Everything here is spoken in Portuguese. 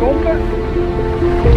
compra.